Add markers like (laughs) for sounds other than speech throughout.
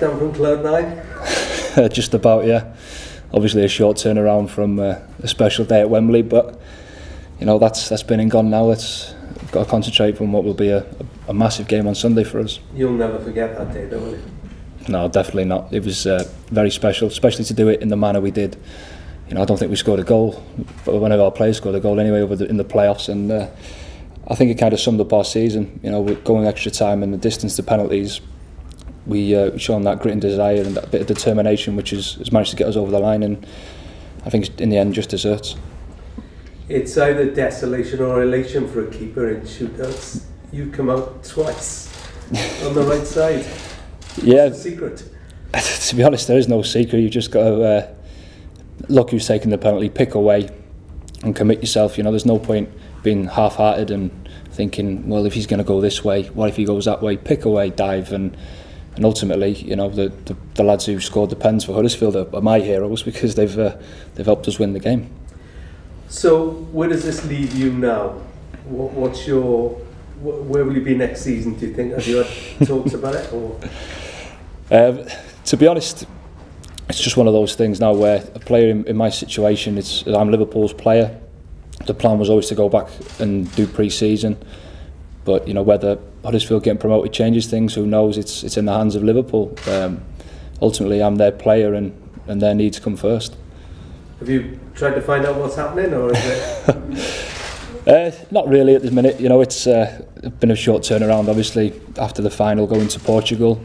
down from cloud nine? (laughs) Just about, yeah. Obviously a short turnaround from uh, a special day at Wembley, but you know that's that's been and gone now. Let's got to concentrate on what will be a, a, a massive game on Sunday for us. You'll never forget that day, though, will you? No, definitely not. It was uh, very special, especially to do it in the manner we did. You know, I don't think we scored a goal, but one of our players scored a goal anyway over the, in the playoffs, and uh, I think it kind of summed up our season. You know, with going extra time and the distance to penalties, we uh, shown that grit and desire and that bit of determination, which has, has managed to get us over the line, and I think in the end just deserts. It's either desolation or elation for a keeper in shootouts. You come out twice on the right side. (laughs) Yeah. Secret? (laughs) to be honest, there is no secret. You've just got to uh, look who's taking the penalty, pick away, and commit yourself. You know, there's no point being half-hearted and thinking, well, if he's going to go this way, what if he goes that way? Pick away, dive, and and ultimately, you know, the, the, the lads who scored the pens for Huddersfield are, are my heroes because they've uh, they've helped us win the game. So where does this leave you now? What, what's your where will you be next season? Do you think have you had talks about it or? (laughs) Um, to be honest, it's just one of those things now where a player in, in my situation, it's I'm Liverpool's player. The plan was always to go back and do pre-season. But you know whether Huddersfield getting promoted changes things. Who knows? It's it's in the hands of Liverpool. Um, ultimately, I'm their player, and and their needs come first. have you tried to find out what's happening, or is it? (laughs) Uh, not really at this minute. You know, it's uh, been a short turnaround. Obviously, after the final, going to Portugal,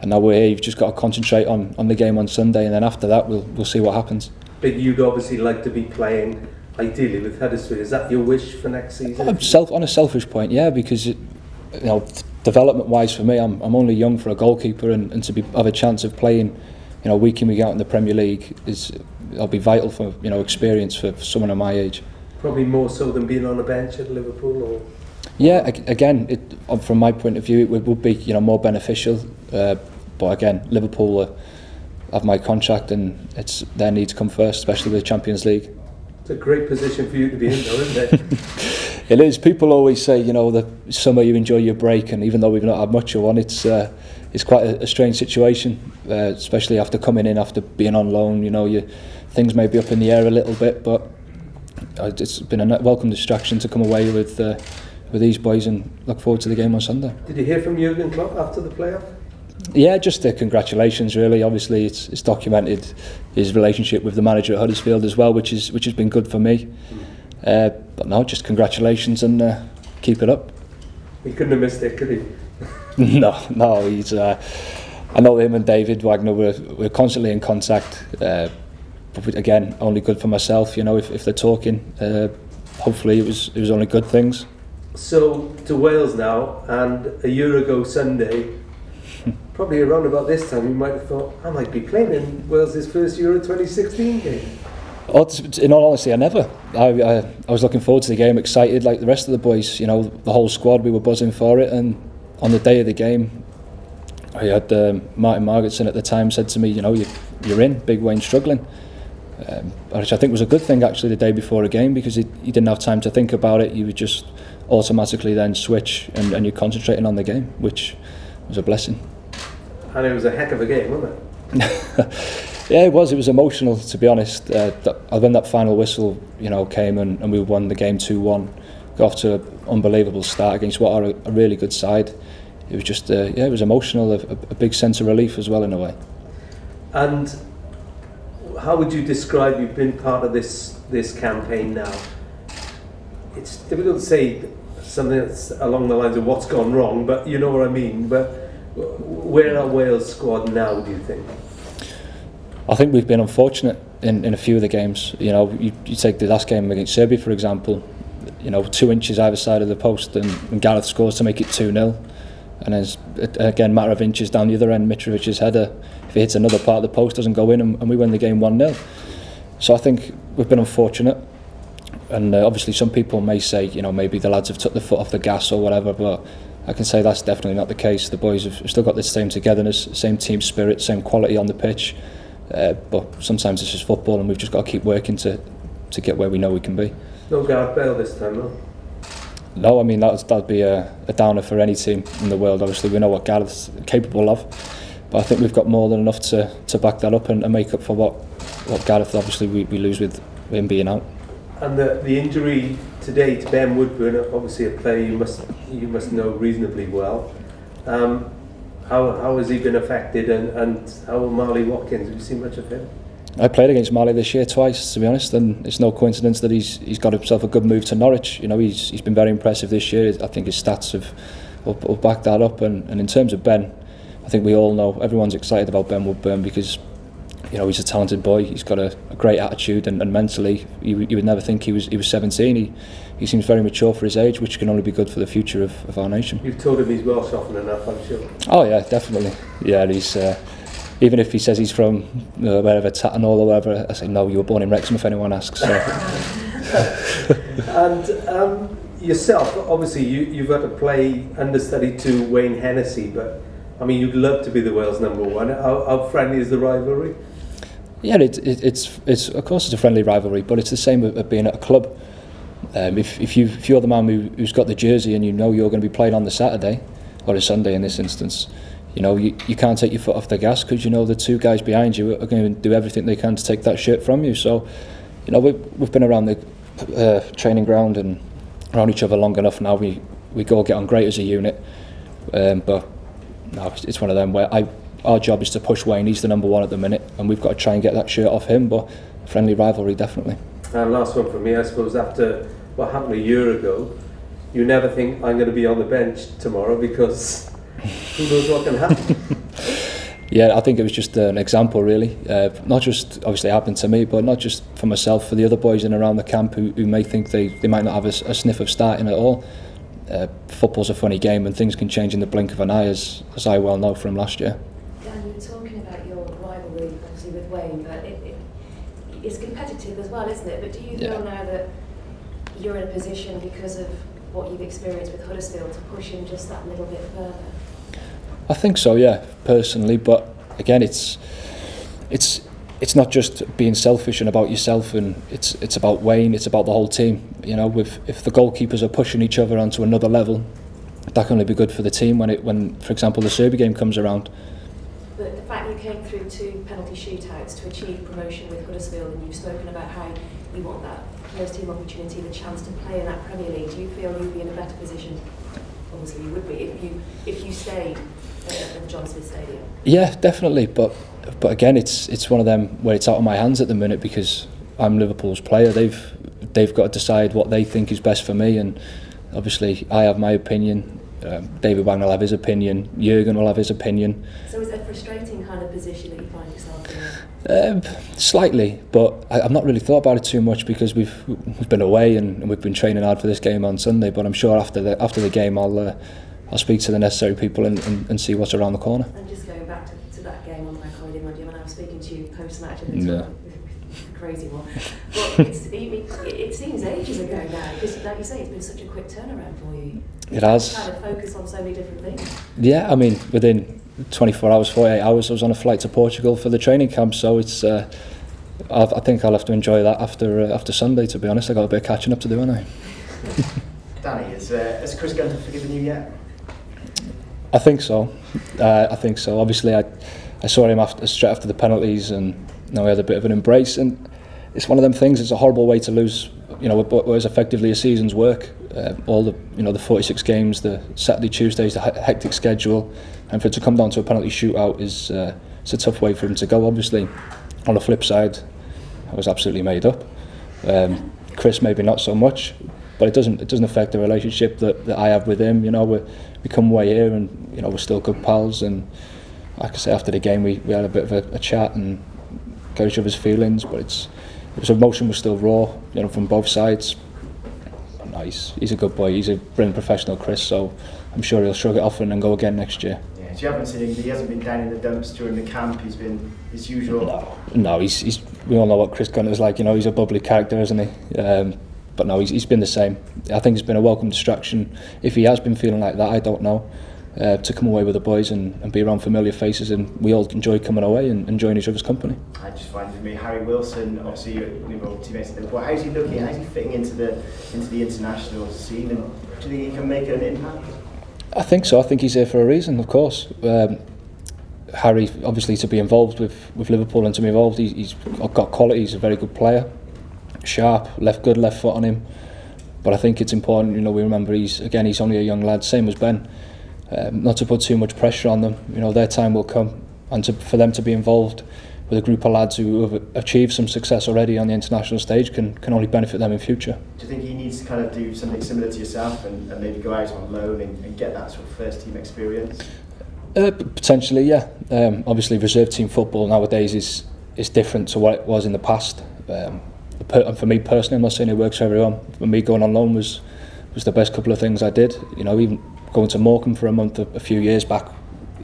and now we're here. You've just got to concentrate on, on the game on Sunday, and then after that, we'll we'll see what happens. But you'd obviously like to be playing ideally with Huddersfield. Is that your wish for next season? Um, self on a selfish point, yeah, because it, you know, development wise for me, I'm I'm only young for a goalkeeper, and, and to be have a chance of playing, you know, week in week out in the Premier League is, it'll be vital for you know experience for, for someone of my age. Probably more so than being on a bench at Liverpool, or Yeah, again, it, um, from my point of view, it would, would be you know more beneficial. Uh, but again, Liverpool uh, have my contract, and it's their needs come first, especially with the Champions League. It's a great position for you to be in, though, isn't it? (laughs) it is. People always say, you know, the summer you enjoy your break, and even though we've not had much of one, it's uh, it's quite a, a strange situation, uh, especially after coming in after being on loan. You know, you things may be up in the air a little bit, but uh, it's been a welcome distraction to come away with uh, with these boys and look forward to the game on Sunday. Did you hear from Jurgen Klopp after the playoff? Yeah, just uh, congratulations. Really, obviously, it's, it's documented his relationship with the manager at Huddersfield as well, which is which has been good for me. Uh, but no, just congratulations and uh, keep it up. He couldn't have missed it, could he? (laughs) no, no, he's. Uh, I know him and David Wagner. We're we're constantly in contact. Uh, but again, only good for myself. You know, if, if they're talking, uh, hopefully it was it was only good things. So to Wales now, and a year ago Sunday, (laughs) probably around about this time, you might have thought, I might be playing in Wales' first Euro 2016 game. Oh, in all honesty, I never. I, I, I was looking forward to the game, excited like the rest of the boys. You know, the whole squad, we were buzzing for it. And on the day of the game, I had um, Martin Margetson at the time said to me, you know, you, you're in, Big Wayne struggling. Um, which I think was a good thing actually the day before a game because he didn't have time to think about it. You would just automatically then switch and, and you're concentrating on the game, which was a blessing. And it was a heck of a game, wasn't it? (laughs) Yeah, it was. It was emotional, to be honest. Uh, that, when that final whistle, you know, came and, and we won the game 2-1, got off to an unbelievable start against what are a, a really good side. It was just, uh, yeah, it was emotional, a, a big sense of relief as well in a way. And how would you describe you've been part of this this campaign now? It's difficult to say something that's along the lines of what's gone wrong, but you know what I mean. But Where are Wales' squad now, do you think? I think we've been unfortunate in, in a few of the games. You know, you, you take the last game against Serbia, for example, you know, two inches either side of the post and, and Gareth scores to make it 2-0. And then, again, matter of inches down the other end, Mitrovic's header, if he hits another part of the post, doesn't go in and, and we win the game 1-0. So I think we've been unfortunate. And uh, obviously some people may say, you know, maybe the lads have took the foot off the gas or whatever, but I can say that's definitely not the case. The boys have still got the same togetherness, same team spirit, same quality on the pitch. Uh, but sometimes it's just football and we've just got to keep working to, to get where we know we can be. No Gareth Bale this time, though. No, I mean, that'd, that'd be a, a downer for any team in the world. Obviously, we know what Gareth's capable of. but I think we've got more than enough to, to back that up and, and make up for what, what Gareth obviously we, we lose with him being out. And the, the injury today to Ben Woodburn, obviously a player you must you must know reasonably well. Um, how, how has he been affected and, and how Marley Watkins, have you seen much of him? I played against Marley this year twice, to be honest, and it's no coincidence that he's he's got himself a good move to Norwich. You know, he's he's been very impressive this year. I think his stats have will, will back that up. And, and in terms of Ben, I think we all know everyone's excited about Ben Woodburn because you know he's a talented boy. He's got a, a great attitude, and, and mentally, you, you would never think he was he was 17. He he seems very mature for his age, which can only be good for the future of, of our nation. You've told him he's Welsh often enough, I'm sure. Oh yeah, definitely. Yeah, he's. Uh, even if he says he's from uh, wherever Tattenhall or wherever, I say no. You were born in Wrexham, if anyone asks. So. (laughs) and um, yourself, obviously, you, you've got to play understudy to Wayne Hennessy, but I mean, you'd love to be the Wales number one. How, how friendly is the rivalry? yeah, it, it, it's it's of course it's a friendly rivalry, but it's the same of, being at a club. Um, if if you if you're the man who, who's got the jersey and you know you're going to be playing on the Saturday or a Sunday in this instance, you know you, you can't take your foot off the gas because you know the two guys behind you are going to do everything they can to take that shirt from you. So, you know we we've been around the uh, training ground and around each other long enough now. We we go get on great as a unit, um, but no, it's one of them where I our job is to push Wayne. He's the number one at the minute, and we've got to try and get that shirt off him. But friendly rivalry, definitely. And last one for me, I suppose. After what happened a year ago, you never think I'm going to be on the bench tomorrow because (laughs) who knows what can happen. (laughs) yeah, I think it was just an example, really. Uh, not just obviously happened to me, but not just for myself, for the other boys in around the camp who, who may think they, they might not have a, a sniff of starting at all. Uh, football's a funny game and things can change in the blink of an eye, as, as I well know from last year. Dan, you were talking about your rivalry, obviously, with Wayne, but it, it, it's as well, isn't it? But do you feel now that you're in a position because of what you've experienced with Huddersfield to push him just that little bit further? I think so, yeah, personally. But again, it's it's it's not just being selfish and about yourself, and it's it's about Wayne. It's about the whole team. You know, with if the goalkeepers are pushing each other onto another level, that can only be good for the team when it when, for example, the Serbia game comes around. you came through two penalty shootouts to achieve promotion with Huddersfield, and you've spoken about how you want that first team opportunity, the chance to play in that Premier League. Do you feel you'd be in a better position? Obviously, you would be if you if you stayed uh, at John Smith Stadium. Yeah, definitely. But but again, it's it's one of them where it's out of my hands at the minute because I'm Liverpool's player. They've they've got to decide what they think is best for me, and obviously I have my opinion Um, David Wang will have his opinion, Jurgen will have his opinion. So is it a frustrating kind of position that you find yourself in? Um, slightly, but I, I've not really thought about it too much because we've we've been away and we've been training hard for this game on Sunday. But I'm sure after the after the game, I'll uh, I'll speak to the necessary people and, and, and see what's around the corner. And just going back to, to that game on the record, when I was speaking to you post match at the yeah. time, crazy one. (laughs) But it's, it, it seems ages ago now because, like you say, it's been such a quick turnaround for you. It has. Kind of focus on so many different things. Yeah, I mean, within 24 hours, 48 hours, I was on a flight to Portugal for the training camp, so it's. Uh, I've, I think I'll have to enjoy that after uh, after Sunday. To be honest, I got a bit of catching up to do, haven't I? (laughs) Danny, has, uh, has Chris Gunter forgiven you yet? I think so. Uh, I think so. Obviously, I, I saw him after, straight after the penalties, and you know, we had a bit of an embrace. And it's one of them things. It's a horrible way to lose. You know, what was effectively a season's work. Uh, all the you know the 46 games, the Saturday, Tuesdays, the hectic schedule, and for it to come down to a penalty shootout is uh, it's a tough way for him to go. Obviously, on the flip side, I was absolutely made up. Um, Chris maybe not so much, but it doesn't it doesn't affect the relationship that, that I have with him. You know, we we come away here and you know we're still good pals. And like I say, after the game, we, we had a bit of a, a chat and got each other's feelings. But it's it was emotion was still raw, you know, from both sides. No, he's he's a good boy. He's a brilliant professional, Chris. So I'm sure he'll shrug it off and then go again next year. Yeah, so you haven't seen him. He hasn't been down in the dumps during the camp. He's been his usual. No, no. He's he's. We all know what Chris Gunter's like. You know, he's a bubbly character, isn't he? Um, but no, he's, he's been the same. I think it's been a welcome distraction. If he has been feeling like that, I don't know. uh, to come away with the boys and, and be around familiar faces and we all enjoy coming away and enjoying each other's company. I just find for me Harry Wilson obviously you're all teammates at but how's he looking? How's he fitting into the into the international scene? And do you think he can make an impact? I think so. I think he's there for a reason of course. Um, Harry obviously to be involved with with Liverpool and to be involved he's, he's got quality he's a very good player. Sharp left good left foot on him. But I think it's important you know we remember he's again he's only a young lad same as Ben um, not to put too much pressure on them. You know, their time will come, and to, for them to be involved with a group of lads who have achieved some success already on the international stage can, can only benefit them in future. Do you think he needs to kind of do something similar to yourself and, and maybe go out on loan and, and get that sort of first team experience? Uh, potentially, yeah. Um, obviously, reserve team football nowadays is is different to what it was in the past. Um, and for me personally, I'm not saying it works for everyone. For me, going on loan was was the best couple of things I did. You know, even going to Morecambe for a month a, a few years back,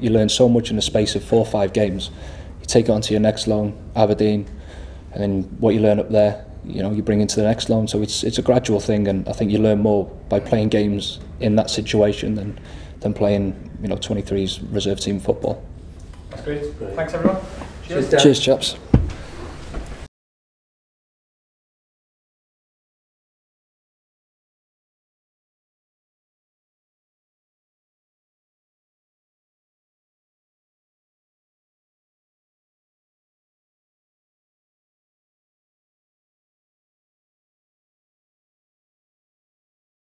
you learn so much in the space of four or five games. You take it on to your next loan, Aberdeen, and then what you learn up there, you know, you bring into the next loan. So it's it's a gradual thing, and I think you learn more by playing games in that situation than than playing, you know, 23's reserve team football. That's great. Thanks, everyone. Cheers, Cheers, Cheers chaps.